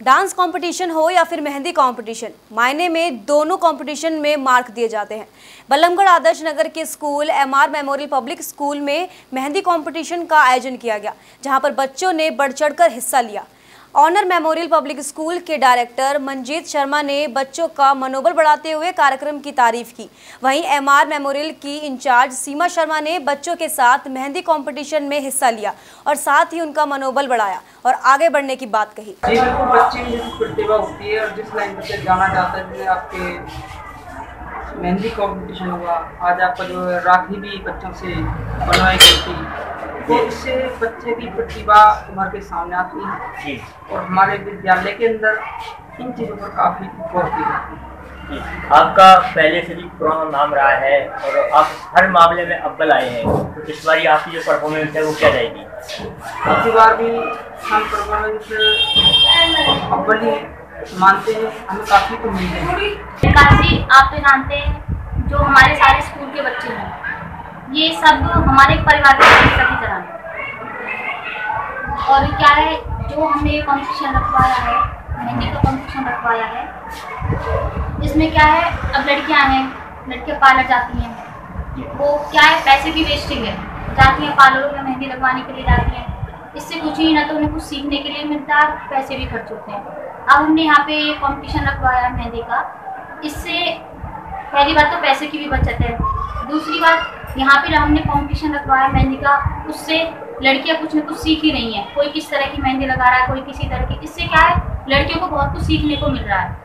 Dance competition हो या फिर मेहंदी कंपटीशन, मायने में दोनों कंपटीशन में मार्क दिए जाते हैं। बल्लमगढ़ आदर्श नगर के school, MR memorial public school में मेहंदी कंपटीशन का आयोजन किया गया, जहाँ पर बच्चों ने बढ़ चढ़कर हिस्सा लिया। ऑनर मेमोरियल पब्लिक स्कूल के डायरेक्टर मंजीत शर्मा ने बच्चों का मनोबल बढ़ाते हुए कार्यक्रम की तारीफ़ की। वहीं एमआर मेमोरियल की इंचार्ज सीमा शर्मा ने बच्चों के साथ मेहंदी कंपटीशन में हिस्सा लिया और साथ ही उनका मनोबल बढ़ाया और आगे बढ़ने की बात कही। बच्चे होती है और जिस लाइन पर जाना चाहता है आपके मेहंदी कंपटीशन हुआ, आज आपका जो राखी भी बच्चों से बनवाई गई थी तो इससे बच्चे की प्रतिभा उभर के सामने आती है। जी। और हमारे विद्यालय के अंदर इन चीज़ों पर काफ़ी गौर की जाती है। आपका पहले से भी पुराना नाम रहा है और आप हर मामले में अव्वल आए हैं। तो इस बार आपकी जो परफॉर्मेंस है वो क्या रहेगी? पिछली बार भी हम परफॉर्मेंस अव्वल ही मानते हैं। हमें काफ़ी तो मिल है काशी आप तो जानते हैं जो हमारे सारे स्कूल के बच्चे हैं। ये सब हमारे परिवार के हिस्सा की तरह है और क्या है, जो हमने ये कॉम्पिटिशन रखवाया है, मेहंदी का कॉम्पिटिशन रखवाया है, इसमें क्या है, अब लड़कियाँ हैं लड़कियाँ पार्लर जाती हैं, वो क्या है, पैसे की वेस्टिंग है। जाती हैं पार्लरों में मेहंदी लगवाने के लिए, जाती हैं। इससे कुछ ही ना तो उन्हें कुछ सीखने के लिए मिलता है पैसे भी खर्च होते हैं। अब हमने यहाँ पे कॉम्पिटिशन रखवाया है मेहंदी का। इससे पहली बात तो पैसे की भी बचत है। दूसरी बात यहाँ पे हमने कॉम्पिटिशन रखवाया मेहंदी का। उससे लड़कियाँ कुछ ना कुछ सीख ही रही हैं। कोई किस तरह की मेहंदी लगा रहा है, कोई किसी तरह की। इससे क्या है, लड़कियों को बहुत कुछ सीखने को मिल रहा है।